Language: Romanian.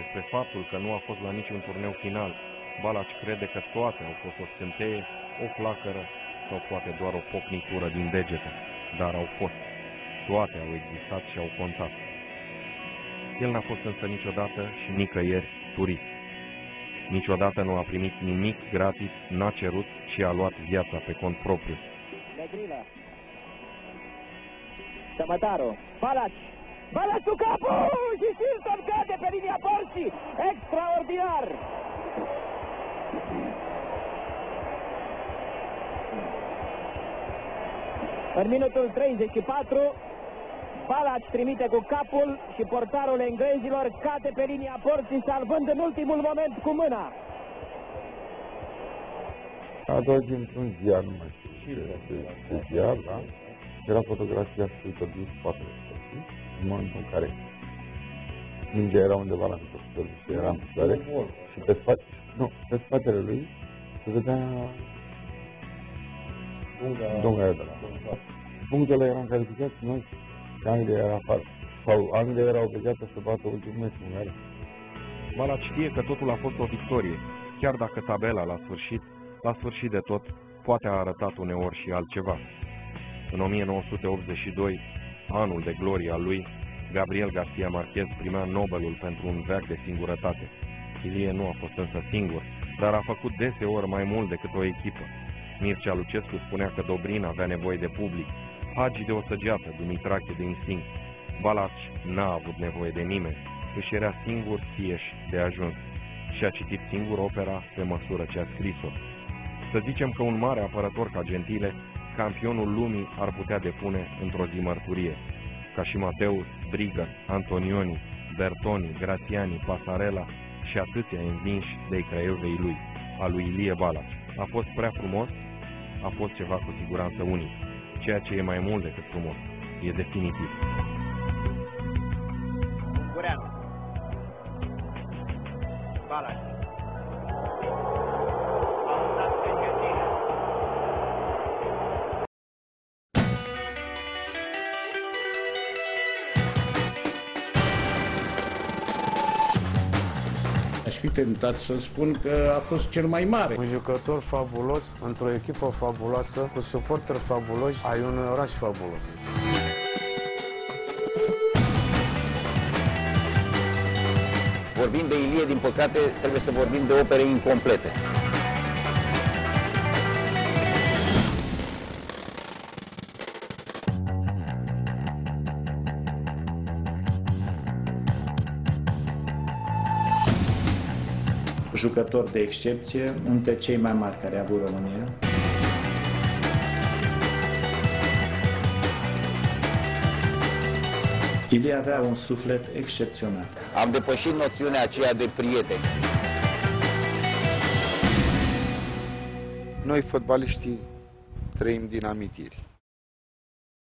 despre faptul că nu a fost la niciun turneu final. Balaci crede că toate au fost o scânteie, o flacără sau poate doar o pocnitură din degete, dar au fost. Toate au existat și au contat. El n-a fost însă niciodată și nicăieri turist. Niciodată nu a primit nimic gratis, n-a cerut și a luat viața pe cont propriu. Negrilă. Tămătaru. Balaci. Balaci cu capul și Simpson cade pe linia porții. Extraordinar. În minutul 34, Balaci trimite cu capul și portarul englezilor cade pe linia porții, salvând în ultimul moment cu mâna. A doua zi într-un ziar, nu mai știu ce era de, de ziar, da? Era fotografia scuită din spatele știi? În momentul în care mingea era undeva la microscop și era în picioare și pe spate, nu, pe spatele lui se vedea dunga aia de la Punctele erau calificat, noi, și Anglia era afară. Sau Anglia era obligată să bată ultimul meci Ungaria. Balaci știe că totul a fost o victorie, chiar dacă tabela la sfârșit, la sfârșit de tot, poate a arătat uneori și altceva. În 1982, anul de glorie al lui, Gabriel Garcia Marquez primea Nobelul pentru un veac de singurătate. Ilie nu a fost însă singur, dar a făcut deseori mai mult decât o echipă. Mircea Lucescu spunea că Dobrin avea nevoie de public, Hagi de o săgeată, Dumitrache de instinct. Balaci n-a avut nevoie de nimeni, își era singur fieș de ajuns și a citit singur opera pe măsură ce a scris-o. Să zicem că un mare apărător ca Gentile, campionul lumii ar putea depune într-o zi mărturie, ca și Mateus, Brigă, Antonioni, Bertoni, Grațiani, Pasarela și atâția învinși de craiovei lui, a lui Ilie Balaci. A fost prea frumos? A fost ceva cu siguranță unic. Ceea ce e mai mult decât frumos. E definitiv. Ungureanu. Balaci. Fi tentat să spun că a fost cel mai mare. Un jucător fabulos, într-o echipă fabuloasă, cu suporteri fabuloși, ai un oraș fabulos. Vorbind de Ilie, din păcate, trebuie să vorbim de opere incomplete. Jucător de excepție, unul dintre cei mai mari care a avut România. Ilie avea un suflet excepțional. Am depășit noțiunea aceea de prieteni. Noi, fotbaliștii, trăim din amintiri.